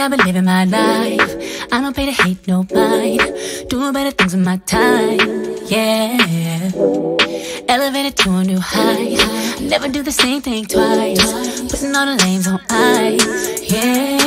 I've been living my life. I don't pay to hate no mind. Do better things with my time. Yeah. Elevated to a new height. Never do the same thing twice. Putting all the lanes on ice. Yeah.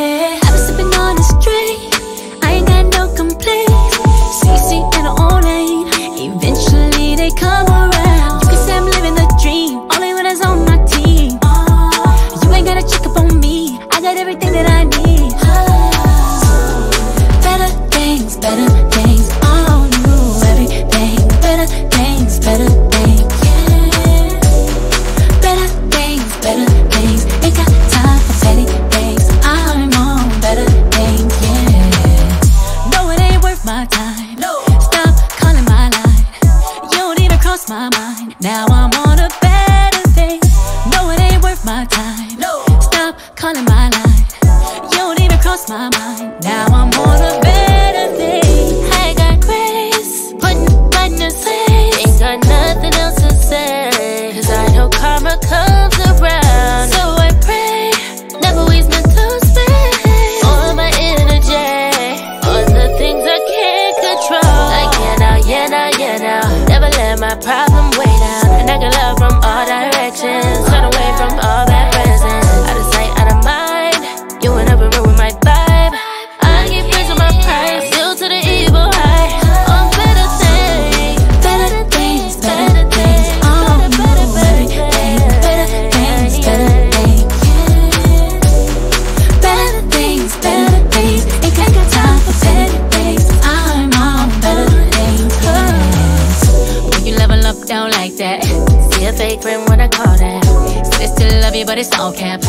it's all cap.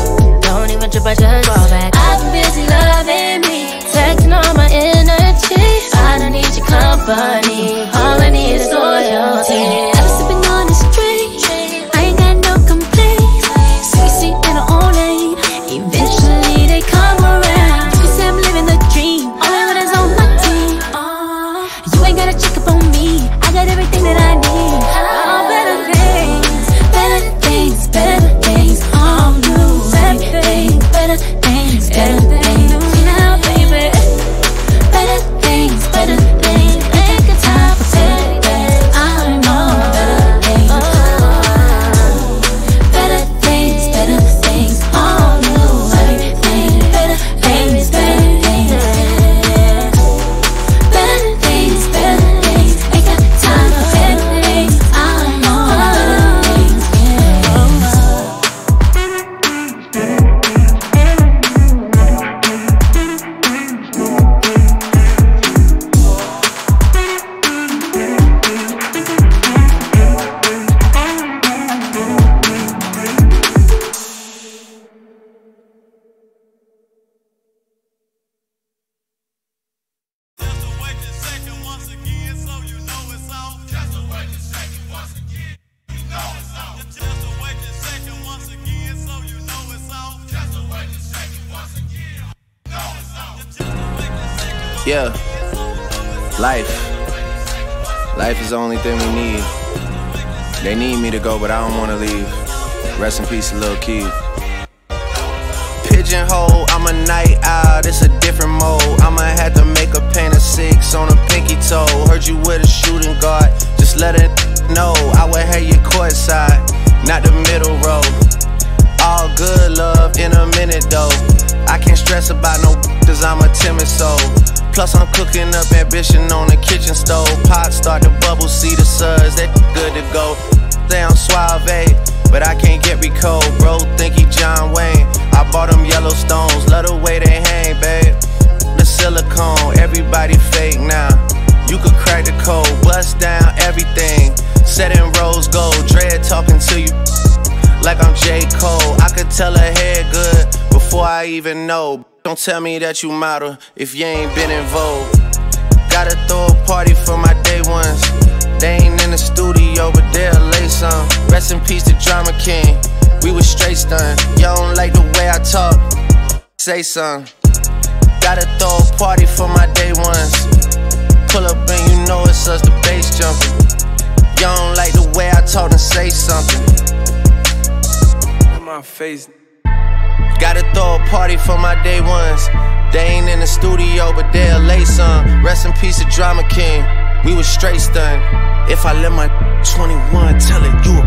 Don't even trip, I just. Yeah. Life. Life is the only thing we need. They need me to go, but I don't wanna leave. Rest in peace, little kid. Pigeonhole, I'm a night owl, it's a different mode. I'ma have to make a pain of six on a pinky toe. Heard you with a shooting guard, just let it know. I would have you courtside, not the middle row. All good love in a minute though. I can't stress about no cause I'm a timid soul. Plus, I'm cooking up ambition on the kitchen stove. Don't tell me that you model if you ain't been involved. Gotta throw a party for my day ones. They ain't in the studio, but they'll lay some. Rest in peace to Drama King. We was straight stunned. Y'all don't like the way I talk. Say some. Gotta throw a party for my day ones. Pull up and you know it's us, the bass jumping. Y'all don't like the way I talk and say something. In my face. Gotta throw a party for my day ones. They ain't in the studio, but they'll lay some. Rest in peace to Drama King. We was straight stunned. If I let my 21 tell it, you a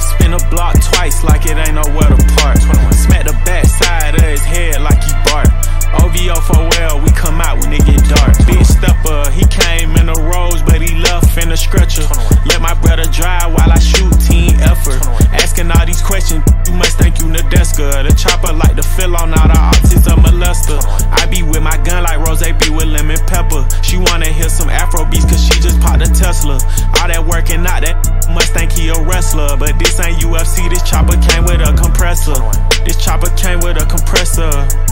Spin a block twice like it ain't nowhere to park. 21. Smack the back side of his head like he barked. OVO for well, we come out when it get dark. Big stepper, he came in a rose, but he left in a stretcher. Let my brother drive while I shoot team effort. Asking all these questions, you must think you Nadeska. The chopper like to fill on all the of molester. I be with my gun like Rose be with lemon pepper. She wanna hear some Afro beats cause she just popped a Tesla. All that working out, that must think he a wrestler. But this ain't UFC, this chopper came with a compressor. This chopper came with a compressor.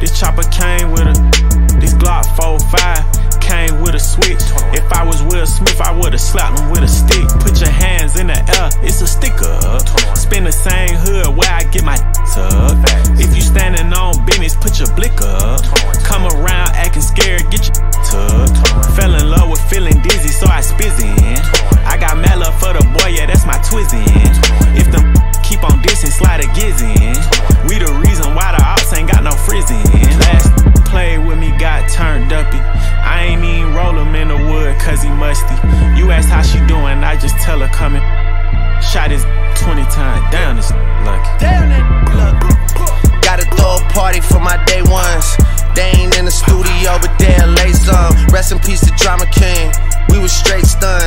This chopper came with a, this Glock 45 came with a switch. If I was Will Smith, I would've slapped him with a stick. Put your hands in the air, it's a sticker. Spin the same hood where I get my tuck. If you standing on in the studio, but they'll lay some. Rest in peace to Drama King. We was straight stunned.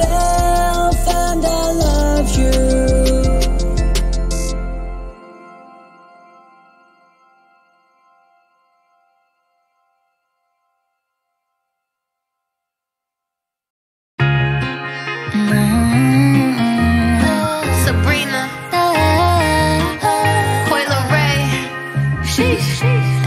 Myself and I love you. Mm-hmm. Sabrina, oh, oh, oh. Coi Leray. Sheesh.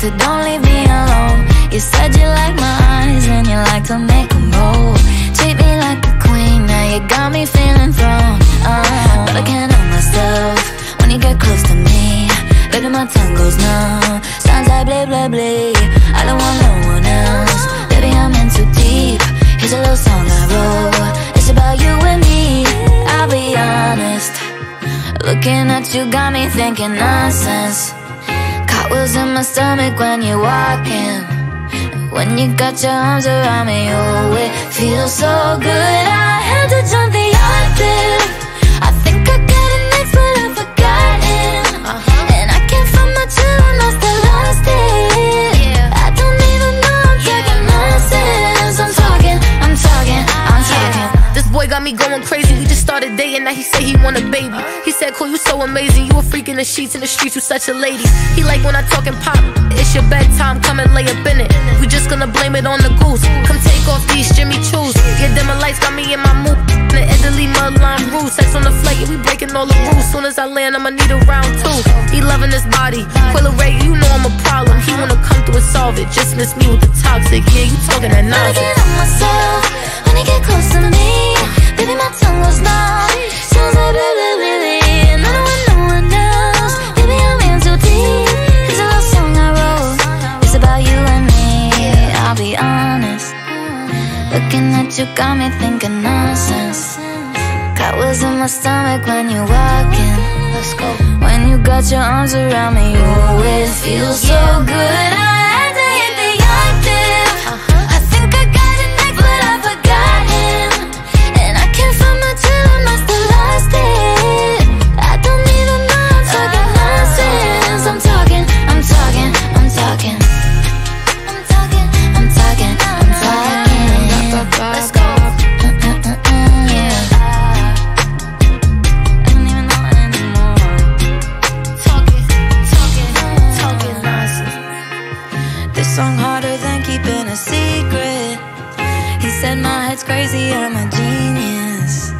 To don't leave me alone. You said you like my eyes and you like to make them roll. Treat me like a queen, now you got me feeling thrown. Uh, but I can't help myself when you get close to me. Baby, my tongue goes numb. Sounds like blah blah blah. I don't want no one else. Baby, I'm in too deep. Here's a little song I wrote. It's about you and me. I'll be honest. Looking at you got me thinking nonsense. Cartwheels in my stomach when you're walking. When you got your arms around me, oh, it feels so good. Now he say he want a baby. He said, "Cool, you so amazing. You a freak in the sheets in the streets. You such a lady." He like when I talking pop. It's your bedtime. Come and lay up in it. We just gonna blame it on the goose. Come take off these Jimmy Choos. Yeah, dimmer lights got me in my mood. The Italy mudline rules. Sex on the flight. Yeah, we breaking all the rules. Soon as I land, I'ma need a round two. He loving his body. Coi Leray, you know I'm a problem. He wanna come through and solve it. Just miss me with the toxic. Yeah, you talking that nonsense. get on myself when you get close to me. Baby, my tongue goes numb. You got me thinking nonsense. Got wheels in my stomach when you're walking. Let's go. When you got your arms around me, oh, it feels so good. Song harder than keeping a secret. He said my head's crazy, I'm a genius.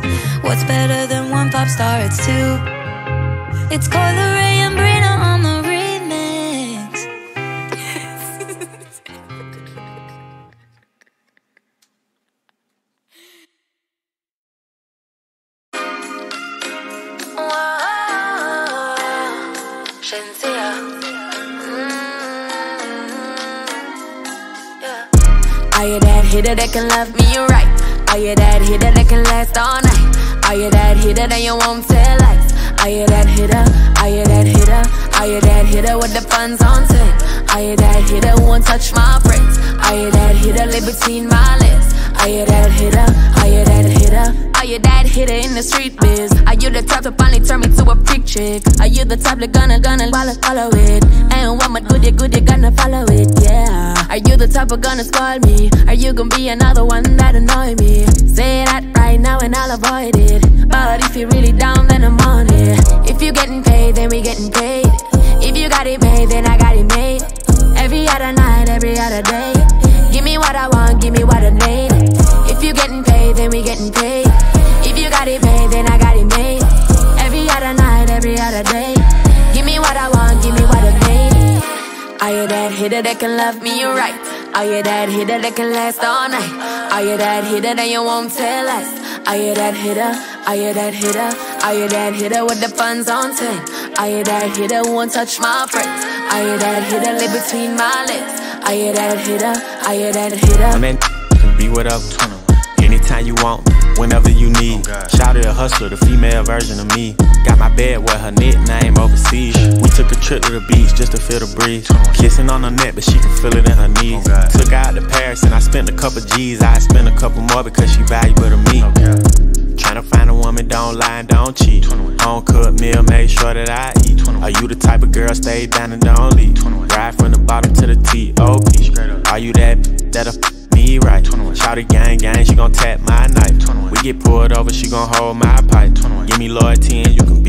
What's better than one pop star? It's two. It's Coi Leray and Brina Are you that hitter that can love me right? Are you that hitter that can last all night? Are you that hitter that you won't tell lies? Are you that hitter? Are you that hitter? Are you that hitter with the funds on ten? Are you that hitter who won't touch my friends? Are you that hitter live between my legs? Are you that hitter? Are you that hitter? Are you that hitter in the street biz? Are you the type to finally turn me to a freak chick? Are you the type that gonna gonna follow follow it? And what my goodie goodie gonna follow it? Yeah. Are you the type of gonna spoil me? Are you gonna be another one that annoy me? Say that right now and I'll avoid it. But if you're really down, then I'm on it. If you getting paid, then we getting paid. If you got it made, then I got it made. Every other night, every other day. Give me what I want, give me what I need. If you getting paid, then we getting paid. If you got it made, then I got it made. Every other night, every other day. Give me what I want, give me what I need. Are you that hitter that can love me right? Are you that hitter that can last all night? Are you that hitter that you won't tell us? Are you that hitter? Are you that hitter? Are you that hitter with the funds on 10? Are you that hitter who won't touch my friends? Are you that hitter live between my legs? Are you that hitter? Are you that hitter? I'm that be whatever. Anytime you want, whenever you need. Shout out a hustler, the female version of me. Got my bed with her nickname overseas. We took a trip to the beach just to feel the breeze. Kissing on her neck, but she can feel it in her knees. Took out to Paris and I spent a couple G's. I spent a couple more because she valuable to me. Tryna find a woman, don't lie and don't cheat. Home cooked meal, make sure that I eat. Are you the type of girl stay down and don't leave? Ride from the bottom to the T.O.P. Are you that that'll f me right? Shout it gang gang, she gon' tap my knife. We get pulled over, she gon' hold my pipe. Give me loyalty and you can